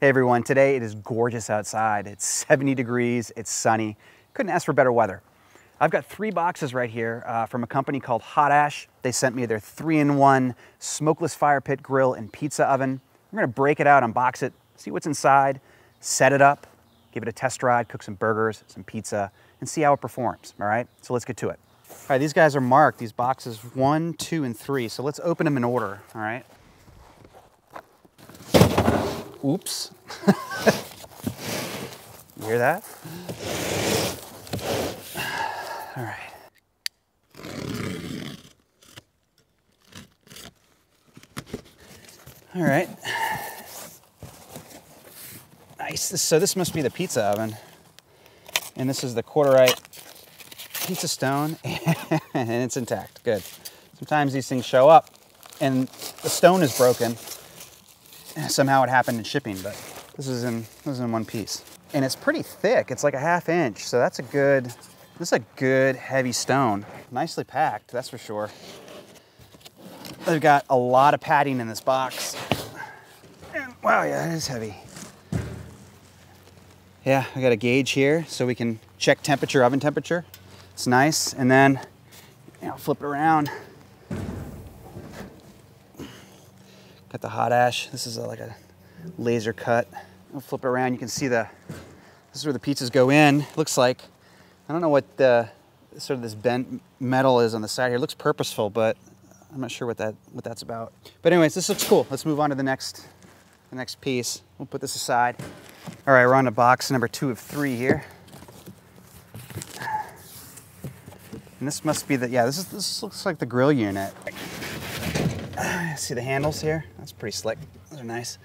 Hey everyone, today it is gorgeous outside. It's 70 degrees, it's sunny. Couldn't ask for better weather. I've got three boxes right here uh, from a company called Hot Ash. They sent me their three-in-one smokeless fire pit grill and pizza oven. We're gonna break it out, unbox it, see what's inside, set it up, give it a test ride, cook some burgers, some pizza, and see how it performs, all right? So let's get to it. All right, these guys are marked, these boxes one, two, and three. So let's open them in order, all right? Oops. you hear that? All right. All right. Nice. So this must be the pizza oven. And this is the Cordierite pizza stone and it's intact. Good. Sometimes these things show up and the stone is broken somehow it happened in shipping, but this is in this is in one piece. And it's pretty thick. It's like a half inch, so that's a good this is a good heavy stone. Nicely packed, that's for sure. They've got a lot of padding in this box. And wow, yeah, it is heavy. Yeah, I got a gauge here so we can check temperature, oven temperature. It's nice. And then, you know, flip it around. Got the hot ash. This is a, like a laser cut. I'll flip it around. You can see the, this is where the pizzas go in. Looks like, I don't know what the, sort of this bent metal is on the side here. It looks purposeful, but I'm not sure what that what that's about. But anyways, this looks cool. Let's move on to the next, the next piece. We'll put this aside. All right, we're on to box number two of three here. And this must be the, yeah, this is this looks like the grill unit. See the handles here? That's pretty slick. Those are nice.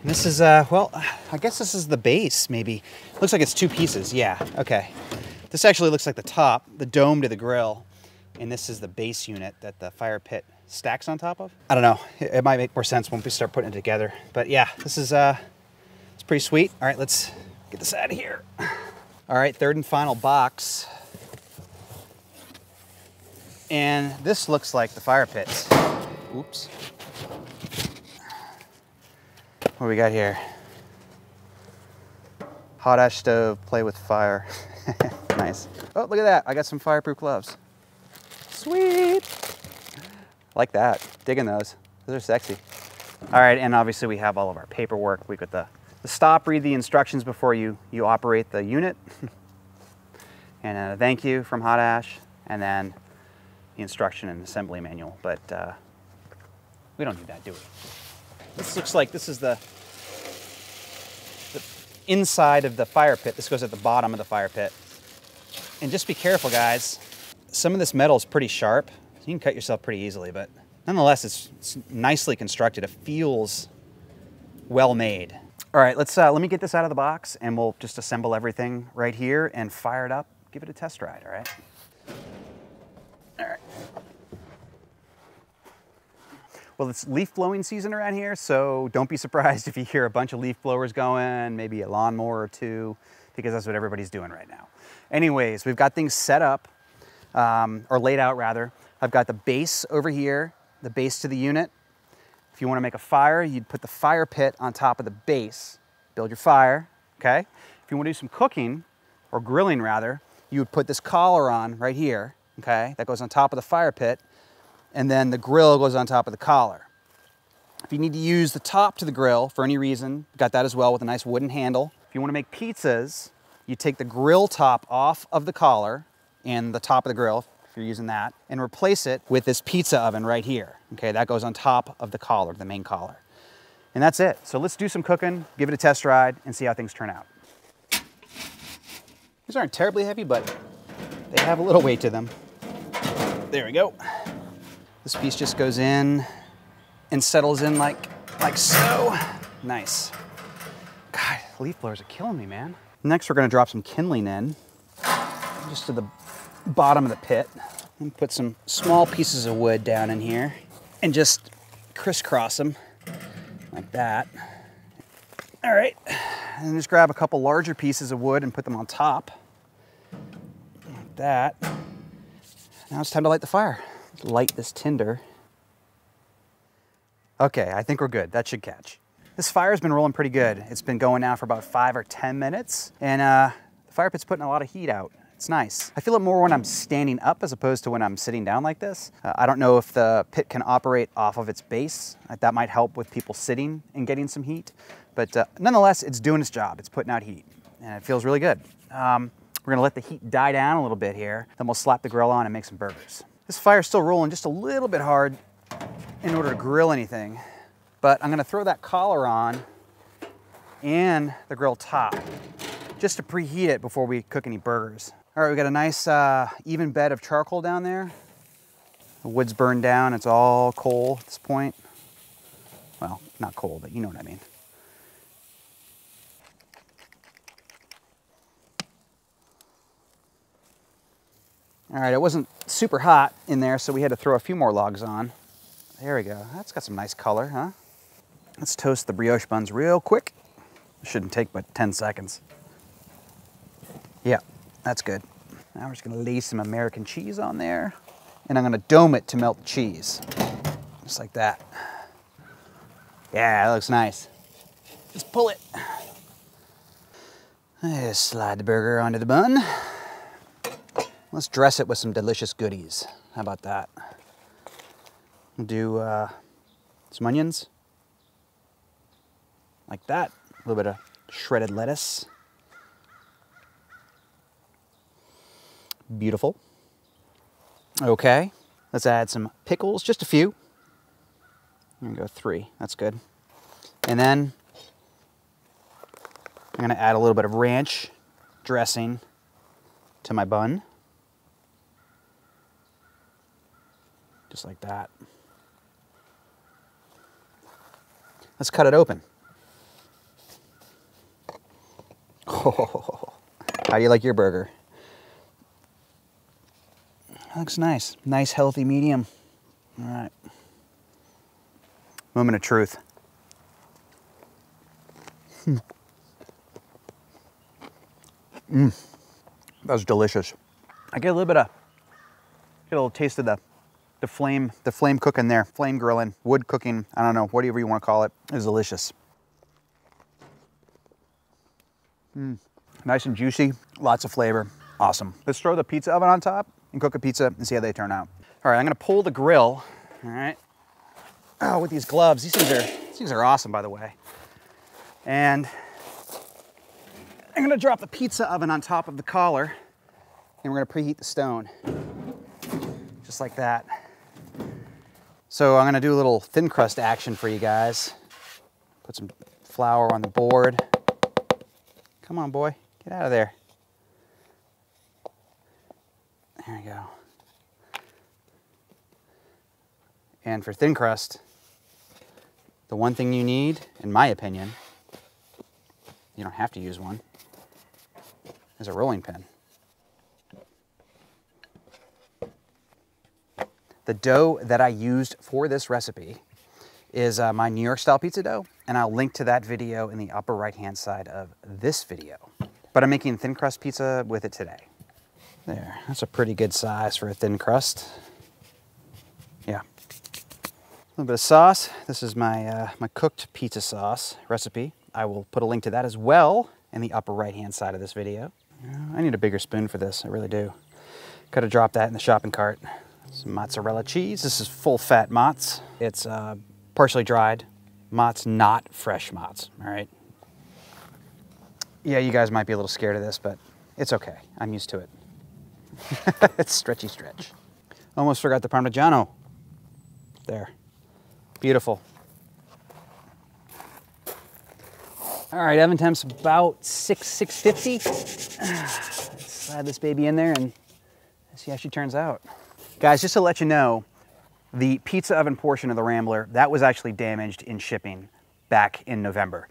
And this is, uh, well, I guess this is the base, maybe. Looks like it's two pieces. Yeah, okay. This actually looks like the top, the dome to the grill. And this is the base unit that the fire pit stacks on top of. I don't know. It, it might make more sense when we start putting it together. But yeah, this is, uh, it's pretty sweet. All right, let's get this out of here. All right, third and final box. And this looks like the fire pits. Oops. What we got here? Hot ash stove, play with fire. nice. Oh, look at that. I got some fireproof gloves. Sweet. Like that. Digging those. Those are sexy. All right, and obviously we have all of our paperwork. We've got the, the stop, read the instructions before you, you operate the unit. and a thank you from Hot Ash. And then the instruction and assembly manual. But uh, we don't need that, do we? This looks like this is the, the inside of the fire pit. This goes at the bottom of the fire pit. And just be careful, guys. Some of this metal is pretty sharp. You can cut yourself pretty easily, but nonetheless, it's, it's nicely constructed. It feels well made. All right, let's uh, let me get this out of the box and we'll just assemble everything right here and fire it up. Give it a test ride, all right? Well, it's leaf blowing season around here, so don't be surprised if you hear a bunch of leaf blowers going, maybe a lawnmower or two, because that's what everybody's doing right now. Anyways, we've got things set up, um, or laid out rather. I've got the base over here, the base to the unit. If you wanna make a fire, you'd put the fire pit on top of the base, build your fire, okay? If you wanna do some cooking, or grilling rather, you would put this collar on right here, okay? That goes on top of the fire pit, and then the grill goes on top of the collar. If you need to use the top to the grill for any reason, got that as well with a nice wooden handle. If you wanna make pizzas, you take the grill top off of the collar and the top of the grill, if you're using that, and replace it with this pizza oven right here. Okay, that goes on top of the collar, the main collar. And that's it. So let's do some cooking, give it a test ride, and see how things turn out. These aren't terribly heavy, but they have a little weight to them. There we go. This piece just goes in and settles in like, like so. Nice. God, leaf blowers are killing me, man. Next, we're gonna drop some kindling in, just to the bottom of the pit, and put some small pieces of wood down in here, and just crisscross them, like that. All right, and just grab a couple larger pieces of wood and put them on top, like that. Now it's time to light the fire light this tinder. Okay, I think we're good. That should catch. This fire's been rolling pretty good. It's been going now for about five or 10 minutes, and uh, the fire pit's putting a lot of heat out. It's nice. I feel it more when I'm standing up as opposed to when I'm sitting down like this. Uh, I don't know if the pit can operate off of its base. Uh, that might help with people sitting and getting some heat. But uh, nonetheless, it's doing its job. It's putting out heat and it feels really good. Um, we're gonna let the heat die down a little bit here. Then we'll slap the grill on and make some burgers. This fire's still rolling just a little bit hard in order to grill anything. But I'm gonna throw that collar on and the grill top just to preheat it before we cook any burgers. All right, we got a nice uh, even bed of charcoal down there. The wood's burned down, it's all coal at this point. Well, not coal, but you know what I mean. All right, it wasn't super hot in there, so we had to throw a few more logs on. There we go. That's got some nice color, huh? Let's toast the brioche buns real quick. Shouldn't take but 10 seconds. Yeah, that's good. Now we're just gonna lay some American cheese on there and I'm gonna dome it to melt the cheese. Just like that. Yeah, that looks nice. Just pull it. Just slide the burger onto the bun. Let's dress it with some delicious goodies. How about that? We'll do uh, some onions. Like that. A little bit of shredded lettuce. Beautiful. Okay, let's add some pickles, just a few. I'm gonna go three, that's good. And then I'm gonna add a little bit of ranch dressing to my bun. Just like that. Let's cut it open. Oh, how do you like your burger? looks nice. Nice, healthy medium. All right. Moment of truth. Mmm. That was delicious. I get a little bit of, get a little taste of the, the flame, the flame cooking there, flame grilling, wood cooking, I don't know, whatever you want to call it. It delicious. Mmm. Nice and juicy, lots of flavor. Awesome. Let's throw the pizza oven on top and cook a pizza and see how they turn out. All right, I'm gonna pull the grill, all right? Oh, with these gloves, these things are, these things are awesome, by the way. And I'm gonna drop the pizza oven on top of the collar and we're gonna preheat the stone, just like that. So I'm gonna do a little thin crust action for you guys. Put some flour on the board. Come on, boy, get out of there. There we go. And for thin crust, the one thing you need, in my opinion, you don't have to use one, is a rolling pin. The dough that I used for this recipe is uh, my New York style pizza dough, and I'll link to that video in the upper right hand side of this video. But I'm making thin crust pizza with it today. There, that's a pretty good size for a thin crust. Yeah. A little bit of sauce. This is my, uh, my cooked pizza sauce recipe. I will put a link to that as well in the upper right hand side of this video. I need a bigger spoon for this, I really do. Could have dropped that in the shopping cart. Some mozzarella cheese. This is full fat mozz. It's uh, partially dried. Mozz, not fresh mozz, all right? Yeah, you guys might be a little scared of this, but it's okay. I'm used to it. it's stretchy stretch. Almost forgot the Parmigiano. There. Beautiful. All right, oven temp's about six, 650. Let's slide this baby in there and see how she turns out. Guys, just to let you know, the pizza oven portion of the Rambler, that was actually damaged in shipping back in November.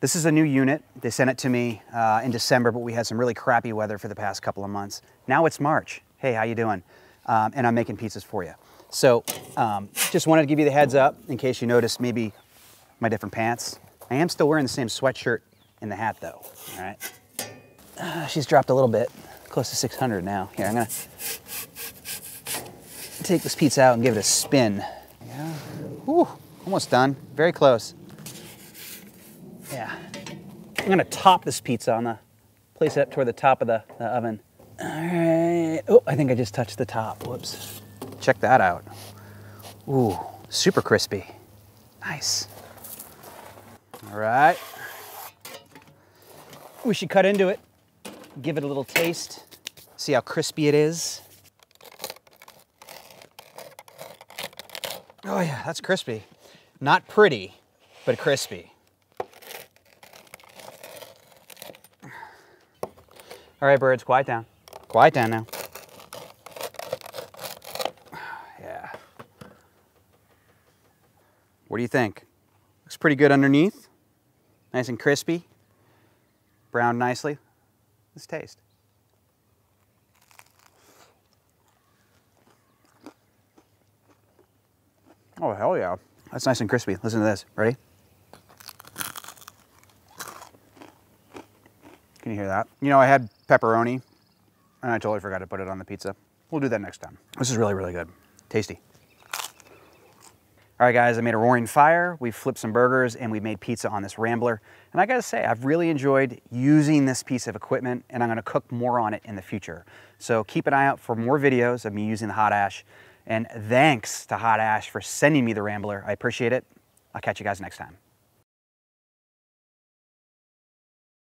This is a new unit. They sent it to me uh, in December, but we had some really crappy weather for the past couple of months. Now it's March. Hey, how you doing? Um, and I'm making pizzas for you. So um, just wanted to give you the heads up in case you noticed maybe my different pants. I am still wearing the same sweatshirt and the hat though, all right? Uh, she's dropped a little bit, close to 600 now. Here, I'm gonna take this pizza out and give it a spin. Yeah, Whew, almost done, very close. Yeah. I'm gonna top this pizza on the, place it up toward the top of the, the oven. All right. Oh, I think I just touched the top. Whoops. Check that out. Ooh, super crispy. Nice. All right. We should cut into it, give it a little taste, see how crispy it is. Oh yeah, that's crispy. Not pretty, but crispy. All right, birds, quiet down. Quiet down now. Yeah. What do you think? Looks pretty good underneath. Nice and crispy. Browned nicely. Let's taste. Oh, hell yeah. That's nice and crispy. Listen to this. Ready? Can you hear that? You know, I had pepperoni and I totally forgot to put it on the pizza. We'll do that next time. This is really, really good. Tasty. All right, guys, I made a roaring fire. We flipped some burgers and we made pizza on this Rambler. And I gotta say, I've really enjoyed using this piece of equipment and I'm gonna cook more on it in the future. So keep an eye out for more videos of me using the hot ash. And thanks to Hot Ash for sending me the Rambler. I appreciate it. I'll catch you guys next time.